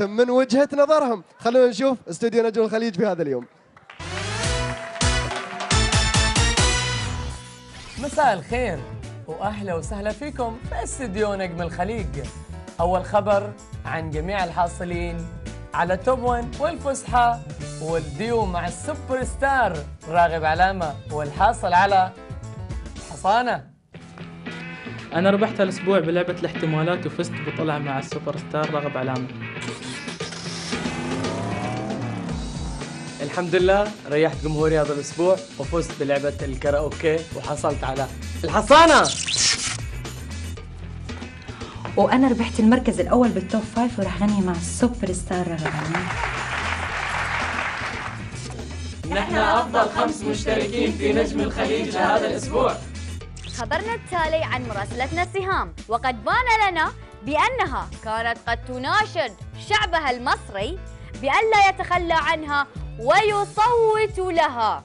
من وجهة نظرهم. خلونا نشوف استوديو نجم الخليج في هذا اليوم. مساء الخير وأهلا وسهلا فيكم في استديو نجم الخليج. أول خبر عن جميع الحاصلين على top 1 والفسحة والديو مع ال super star راغب علامة والحاصل على الحصانه أنا ربحت الأسبوع بلعبة الاحتمالات وفزت بطلع مع ال super star راغب علامة الحمد لله ريحت جمهوري هذا الأسبوع وفزت بلعبة ال karaoke وحصلت على الحصانة! وأنا ربحت المركز الأول بال top five وراح غني مع ال super star راغب علامة نحن أفضل خمس مشتركين في نجم الخليج هذا الأسبوع. خبرنا التالي عن مراسلتنا سهام. وقد بان لنا بأنها كانت قد تناشد شعبها المصري بأن لا يتخلى عنها ويصوت لها.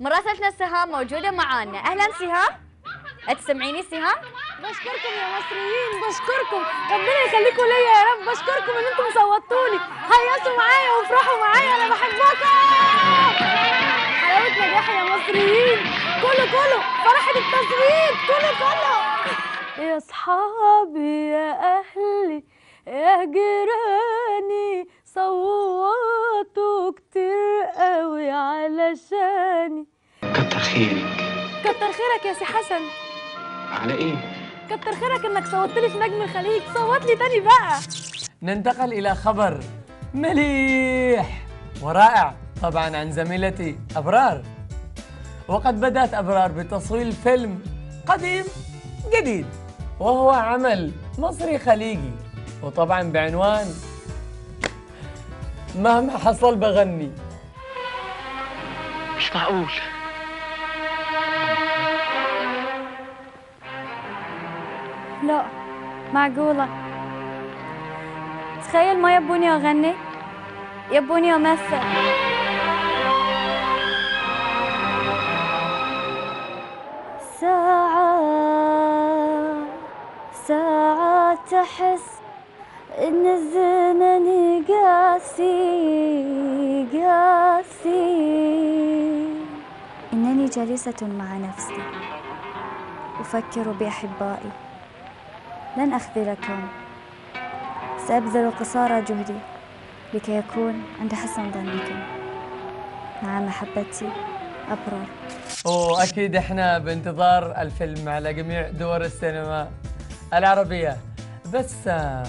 مراسلتنا سهام موجودة معانا. أهلا سهام. تسمعيني سهام؟ بشكركم يا مصريين بشكركم. ربنا يخليكم ليا يا رب. بشكركم إن أنتم صوتوا لي هيصوا معايا وافرحوا معايا. أنا بحبكم. حلاوه نجاح يا مصريين. كله كله. فرحه التصويت كله كله. يا أصحابي يا أهلي يا جيراني صوتوا كتير قوي علشاني. كتر خيرك. كتر خيرك يا سي حسن. على إيه؟ كتر خيرك إنك صوتت لي في نجم الخليج. صوت لي تاني بقى. ننتقل إلى خبر مليح ورائع طبعا عن زميلتي أبرار. وقد بدأت أبرار بتصوير فيلم قديم جديد وهو عمل مصري خليجي وطبعا بعنوان مهما حصل بغني. مش معقول. لا معقولة. تخيل ما يبوني أغني يبوني أمثل. أحس إن الزمن قاسي قاسي. إنني جالسة مع نفسي. أفكر بأحبائي. لن أخذلكم. سأبذل قصارى جهدي لكي أكون عند حسن ظنكم. مع محبتي أبرار. واكيد إحنا بانتظار الفيلم على جميع دور السينما العربية. بس آه،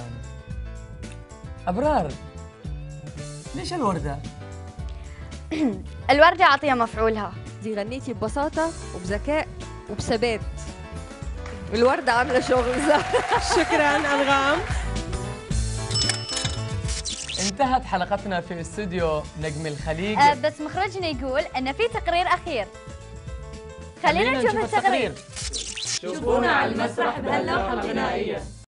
أبرار. ليش الوردة؟ الوردة أعطيها مفعولها. دي غنيتي ببساطة وبذكاء وبثبات. الوردة عاملة شغل. شكرا أنغام. انتهت حلقتنا في استوديو نجم الخليج. أه بس مخرجنا يقول أن في تقرير أخير. خلينا نشوف التقرير. شوفونا على المسرح بهاللوحة الغنائية.